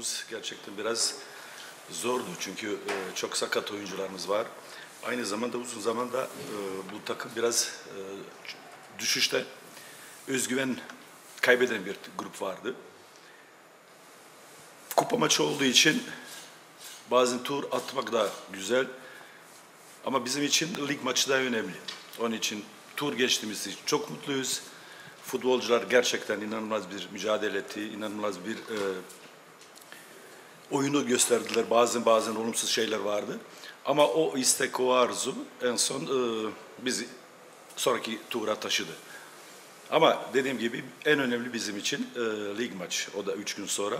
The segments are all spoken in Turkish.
turumuz gerçekten biraz zordu. Çünkü e, çok sakat oyuncularımız var. Aynı zamanda uzun zamanda e, bu takım biraz e, düşüşte özgüven kaybeden bir grup vardı. Kupa maçı olduğu için bazen tur atmak da güzel. Ama bizim için lig maçı da önemli. Onun için tur geçtiğimiz için çok mutluyuz. Futbolcular gerçekten inanılmaz bir mücadele etti, inanılmaz bir e, oyunu gösterdiler. Bazen bazen olumsuz şeyler vardı. Ama o istek, o arzu en son e, bizi sonraki tura taşıdı. Ama dediğim gibi en önemli bizim için e, lig maç. O da üç gün sonra.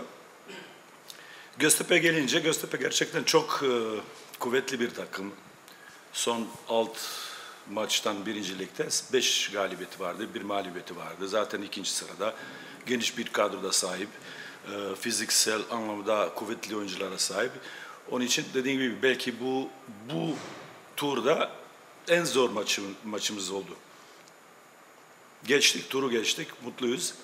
Göztepe gelince Göztepe gerçekten çok e, kuvvetli bir takım. Son alt maçtan birincilikte beş galibiyeti vardı, bir mağlubiyeti vardı. Zaten ikinci sırada geniş bir kadroda sahip, e, fiziksel anlamda kuvvetli oyunculara sahip. Onun için dediğim gibi belki bu bu turda en zor maçım, maçımız oldu. Geçtik, turu geçtik, mutluyuz.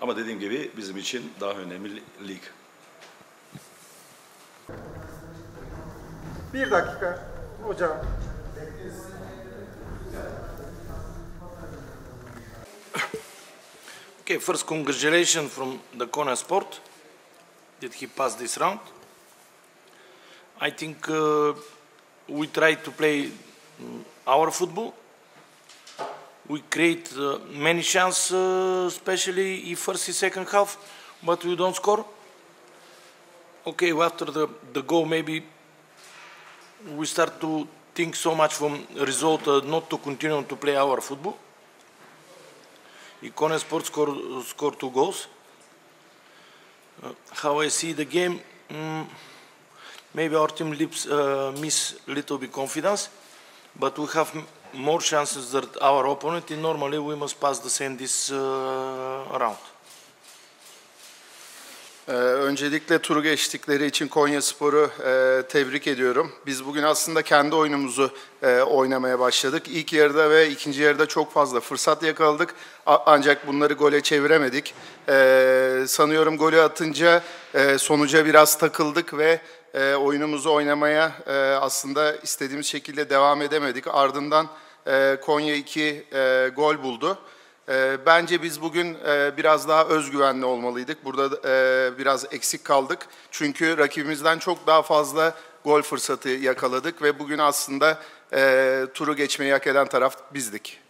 Ama dediğim gibi bizim için daha önemli lig. Bir dakika hocam. Okay, first congratulations from the Kona Sport that he passed this round. I think uh, we try to play mm, our football. We create uh, many chances, uh, especially in first and second half, but we don't score. Okay, after the, the goal, maybe we start to think so much from result uh, not to continue to play our football. Icone Sport scored, scored two goals. Uh, how I see the game, mm, maybe our team lips, uh, miss little bit confidence, but we have more chances than our opponent. And normally we must pass the same this uh, round. Ee, öncelikle turu geçtikleri için Konya Spor'u e, tebrik ediyorum. Biz bugün aslında kendi oyunumuzu e, oynamaya başladık. İlk yarıda ve ikinci yarıda çok fazla fırsat yakaladık. Ancak bunları gole çeviremedik. Ee, sanıyorum golü atınca e, sonuca biraz takıldık ve e, oyunumuzu oynamaya e, aslında istediğimiz şekilde devam edemedik. Ardından e, Konya 2 e, gol buldu. Ee, Bence biz bugün e, biraz daha özgüvenli olmalıydık. Burada e, biraz eksik kaldık. Çünkü rakibimizden çok daha fazla gol fırsatı yakaladık ve bugün aslında e, turu geçmeyi hak eden taraf bizdik.